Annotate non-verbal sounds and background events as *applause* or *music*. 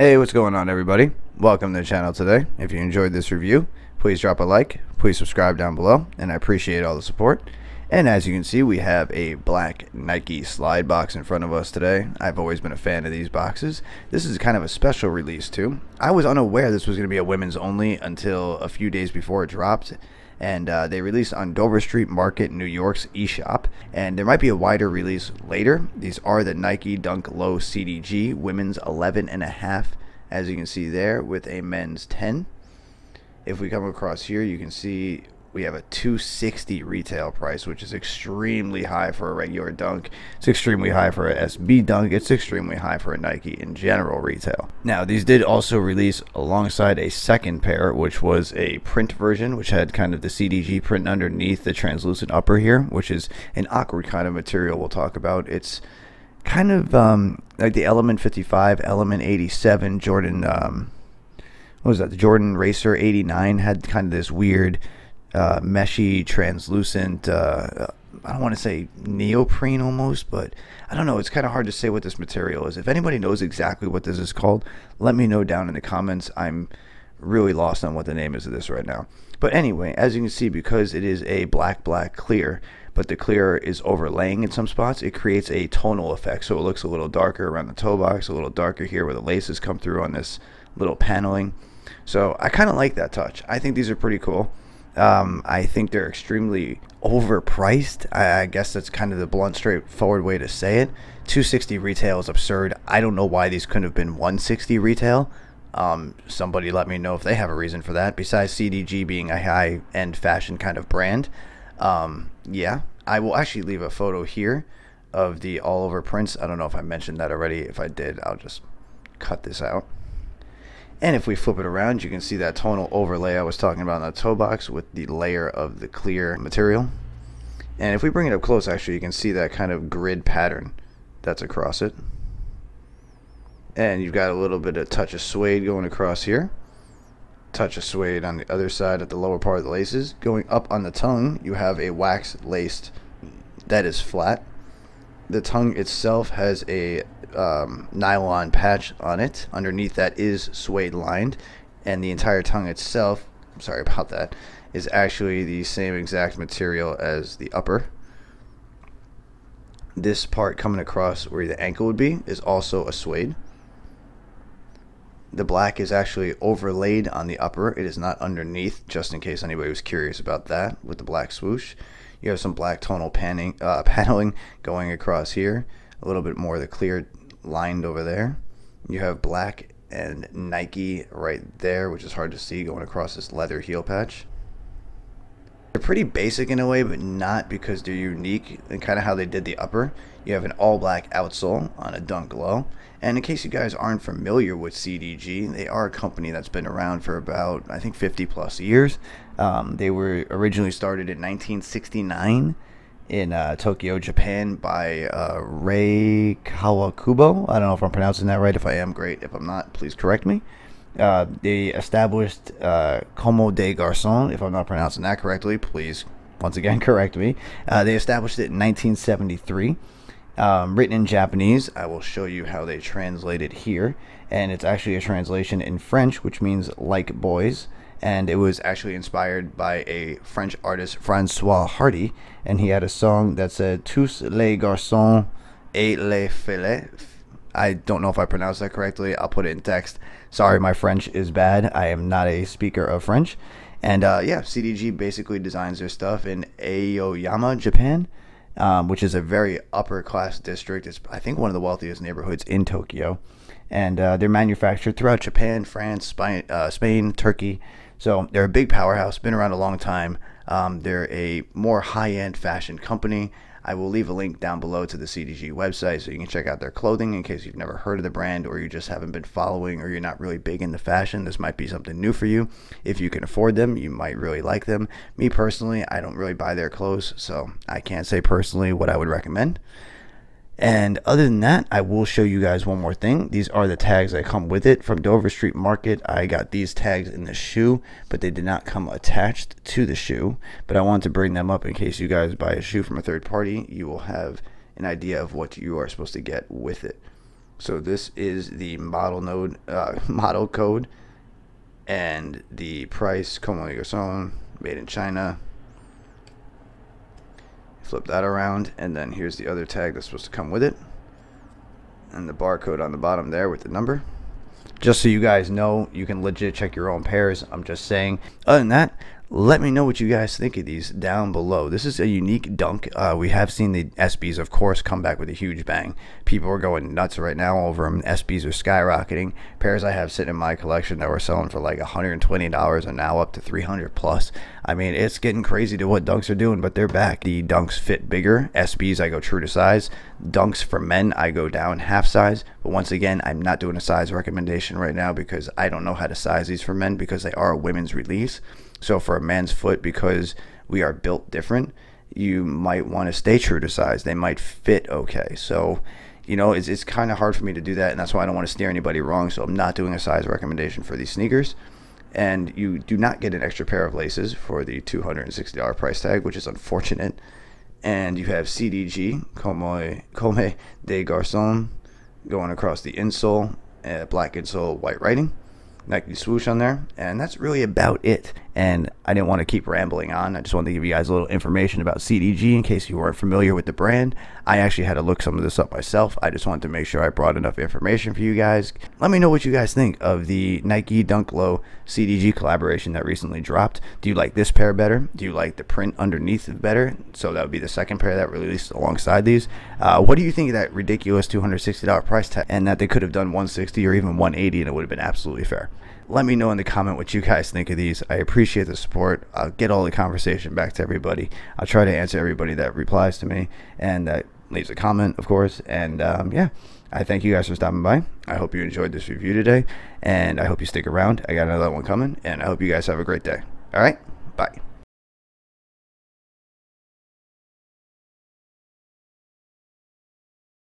Hey, what's going on, everybody? Welcome to the channel today. If you enjoyed this review, please drop a like, please subscribe down below, and I appreciate all the support. And as you can see, we have a black Nike slide box in front of us today. I've always been a fan of these boxes. This is kind of a special release, too. I was unaware this was going to be a women's only until a few days before it dropped and uh, they released on Dover Street Market, New York's eShop. And there might be a wider release later. These are the Nike Dunk Low CDG women's 11 and a half, as you can see there, with a men's 10. If we come across here, you can see we have a 260 retail price which is extremely high for a regular dunk. It's extremely high for a sb dunk. It's extremely high for a nike in general retail. Now these did also release alongside a second pair which was a print version which had kind of the cdg print underneath the translucent upper here which is an awkward kind of material we'll talk about. It's kind of um, like the element 55 element 87 jordan um, what was that? The jordan racer 89 had kind of this weird uh, meshy, translucent. Uh, I don't want to say neoprene almost, but I don't know. It's kind of hard to say what this material is. If anybody knows exactly what this is called, let me know down in the comments. I'm really lost on what the name is of this right now. But anyway, as you can see, because it is a black, black clear, but the clear is overlaying in some spots, it creates a tonal effect. So it looks a little darker around the toe box, a little darker here where the laces come through on this little paneling. So I kind of like that touch. I think these are pretty cool. Um, I think they're extremely overpriced. I, I, guess that's kind of the blunt, straightforward way to say it. 260 retail is absurd. I don't know why these couldn't have been 160 retail. Um, somebody let me know if they have a reason for that. Besides CDG being a high-end fashion kind of brand, um, yeah, I will actually leave a photo here of the all-over prints. I don't know if I mentioned that already. If I did, I'll just cut this out. And if we flip it around, you can see that tonal overlay I was talking about in the toe box with the layer of the clear material. And if we bring it up close, actually, you can see that kind of grid pattern that's across it. And you've got a little bit of touch of suede going across here. Touch of suede on the other side at the lower part of the laces. Going up on the tongue, you have a wax laced that is flat. The tongue itself has a um, nylon patch on it. Underneath that is suede lined, and the entire tongue itself, I'm sorry about that, is actually the same exact material as the upper. This part coming across where the ankle would be is also a suede. The black is actually overlaid on the upper. It is not underneath, just in case anybody was curious about that with the black swoosh. You have some black tonal panning, uh, *laughs* paneling going across here. A little bit more of the clear lined over there. You have black and Nike right there, which is hard to see going across this leather heel patch. They're pretty basic in a way, but not because they're unique and kind of how they did the upper. You have an all black outsole on a Dunk Low. And in case you guys aren't familiar with CDG, they are a company that's been around for about, I think, 50 plus years. Um, they were originally started in 1969 in uh, Tokyo, Japan by uh, Kawakubo. I don't know if I'm pronouncing that right. If I am, great. If I'm not, please correct me. Uh, they established uh, Como des Garçons. If I'm not pronouncing that correctly, please once again *laughs* correct me. Uh, they established it in 1973. Um, written in Japanese. I will show you how they translate it here. And it's actually a translation in French, which means like boys and it was actually inspired by a French artist, Francois Hardy, and he had a song that said "Tous les garçons et les filles." I don't know if I pronounced that correctly. I'll put it in text. Sorry, my French is bad. I am not a speaker of French. And uh, yeah, CDG basically designs their stuff in Aoyama, Japan, um, which is a very upper class district. It's I think one of the wealthiest neighborhoods in Tokyo, and uh, they're manufactured throughout Japan, France, Spain, uh, Spain Turkey. So they're a big powerhouse, been around a long time. Um, they're a more high end fashion company. I will leave a link down below to the CDG website so you can check out their clothing in case you've never heard of the brand or you just haven't been following or you're not really big into fashion. This might be something new for you. If you can afford them, you might really like them. Me personally, I don't really buy their clothes, so I can't say personally what I would recommend. And other than that, I will show you guys one more thing. These are the tags that come with it from Dover Street Market. I got these tags in the shoe, but they did not come attached to the shoe. But I wanted to bring them up in case you guys buy a shoe from a third party. You will have an idea of what you are supposed to get with it. So this is the model node uh, *laughs* model code and the price Como Garçon made in China. Flip that around and then here's the other tag that's supposed to come with it. And the barcode on the bottom there with the number. Just so you guys know, you can legit check your own pairs. I'm just saying. Other than that, let me know what you guys think of these down below. This is a unique dunk. Uh, we have seen the SBs, of course, come back with a huge bang. People are going nuts right now over them. SBs are skyrocketing. Pairs I have sitting in my collection that were selling for like $120 are now up to 300 plus. I mean, it's getting crazy to what dunks are doing, but they're back. The dunks fit bigger. SBs, I go true to size. Dunks for men, I go down half size. But once again, I'm not doing a size recommendation right now because I don't know how to size these for men because they are a women's release. So for a man's foot, because we are built different, you might want to stay true to size. They might fit okay. So, you know, it's, it's kind of hard for me to do that, and that's why I don't want to steer anybody wrong. So I'm not doing a size recommendation for these sneakers. And you do not get an extra pair of laces for the $260 price tag, which is unfortunate. And you have CDG, Comme, des Garçons, going across the insole, uh, black insole, white writing. Nike swoosh on there, and that's really about it. And I didn't want to keep rambling on. I just wanted to give you guys a little information about CDG in case you weren't familiar with the brand. I actually had to look some of this up myself. I just wanted to make sure I brought enough information for you guys. Let me know what you guys think of the Nike Dunk Low CDG collaboration that recently dropped. Do you like this pair better? Do you like the print underneath better? So that would be the second pair that released alongside these. Uh, what do you think of that ridiculous $260 price tag and that they could have done 160 or even 180 and it would have been absolutely fair? Let me know in the comment what you guys think of these. I appreciate the support. I'll get all the conversation back to everybody. I'll try to answer everybody that replies to me and that leaves a comment, of course. And um, yeah, I thank you guys for stopping by. I hope you enjoyed this review today, and I hope you stick around. I got another one coming, and I hope you guys have a great day. All right, bye.